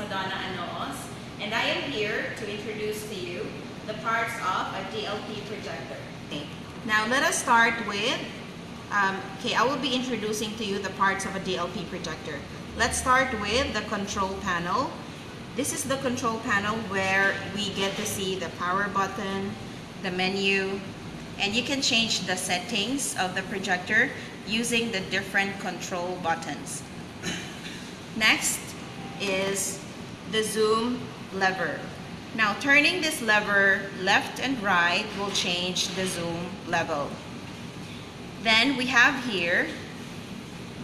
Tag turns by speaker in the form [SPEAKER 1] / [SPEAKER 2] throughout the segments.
[SPEAKER 1] Madonna Anoos, and I am here to introduce to you the parts of a DLP projector. Okay. Now let us start with, um, okay, I will be introducing to you the parts of a DLP projector. Let's start with the control panel. This is the control panel where we get to see the power button, the menu, and you can change the settings of the projector using the different control buttons. Next is the zoom lever. Now turning this lever left and right will change the zoom level. Then we have here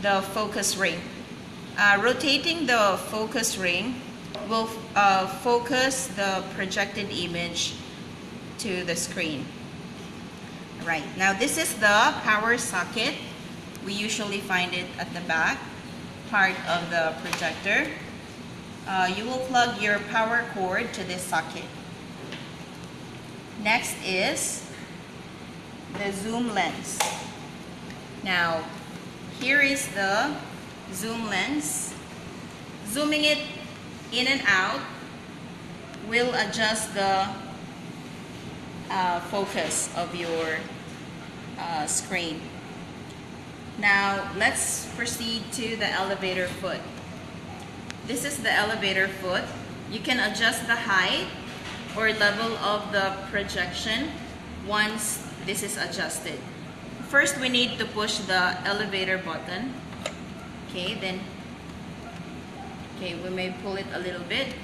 [SPEAKER 1] the focus ring. Uh, rotating the focus ring will uh, focus the projected image to the screen. Right, now this is the power socket. We usually find it at the back part of the projector. Uh, you will plug your power cord to this socket. Next is the zoom lens. Now, here is the zoom lens. Zooming it in and out will adjust the uh, focus of your uh, screen. Now, let's proceed to the elevator foot. This is the elevator foot. You can adjust the height or level of the projection once this is adjusted. First, we need to push the elevator button. Okay, then, okay, we may pull it a little bit.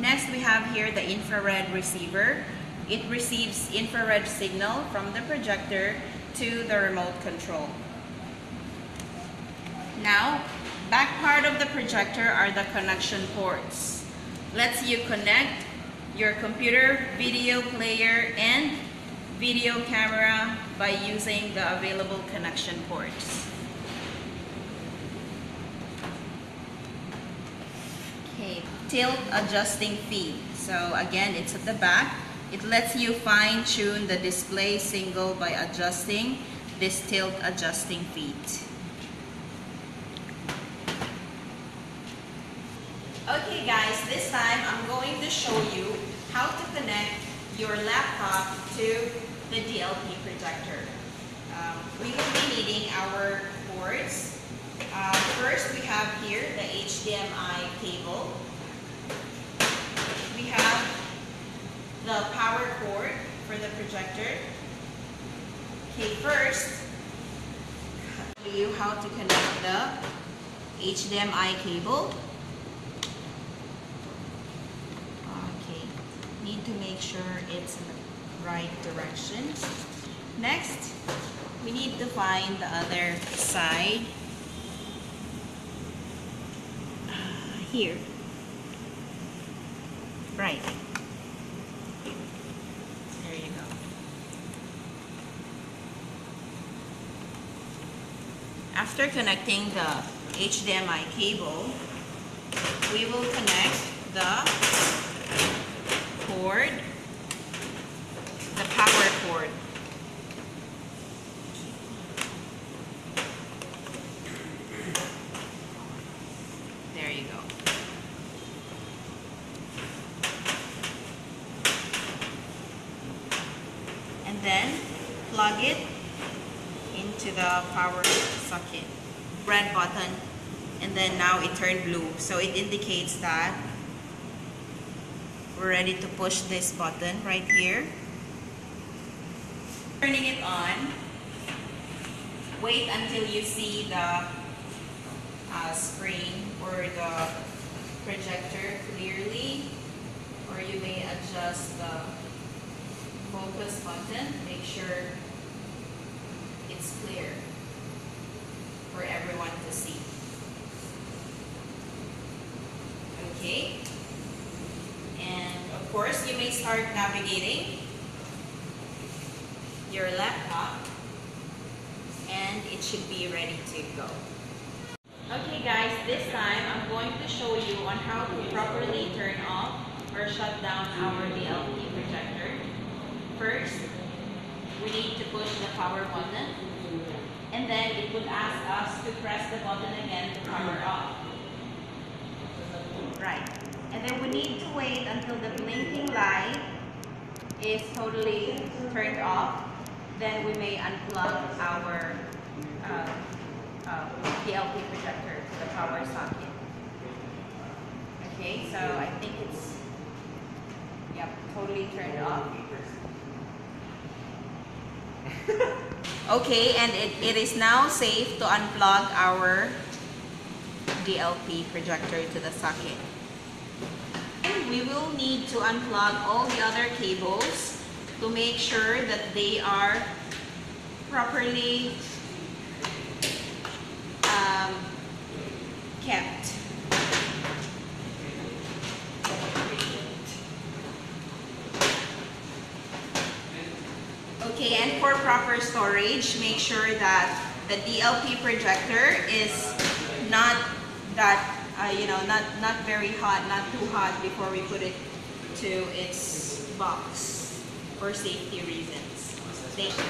[SPEAKER 1] Next, we have here the infrared receiver. It receives infrared signal from the projector to the remote control. Now, back part of the projector are the connection ports. Lets you connect your computer, video player, and video camera by using the available connection ports. Okay, tilt adjusting feed. So again, it's at the back. It lets you fine tune the display single by adjusting this tilt adjusting feet. Okay guys, this time I'm going to show you how to connect your laptop to the DLP projector. Um, we will be needing our cords. Uh, first we have here the HDMI cable. We have the power cord for the projector. Okay, first, I'll show you how to connect the HDMI cable. Okay, need to make sure it's in the right direction. Next, we need to find the other side. Here. Right. There you go. After connecting the HDMI cable, we will connect the cord, the power cord. There you go. And then plug it into the power socket, red button, and then now it turned blue. So it indicates that we're ready to push this button right here. Turning it on, wait until you see the uh, screen or the projector clearly, or you may adjust the focus button, make sure it's clear for everyone to see. Okay? And of course, you may start navigating your laptop and it should be ready to go. Okay guys, this time I'm going to show you on how to properly turn off or shut down our DLP projector. First, we need to push the power button and then it would ask us to press the button again to power off. Wait until the blinking light is totally turned off, then we may unplug our uh, uh, projector to the power socket. Okay, so I think it's, yep, totally turned off. Okay, and it, it is now safe to unplug our DLP projector to the socket. We will need to unplug all the other cables to make sure that they are properly um, kept. Okay, and for proper storage, make sure that the DLP projector is not that, uh, you know, not, not very hot, not too hot before we put it to its box for safety reasons. Thank you.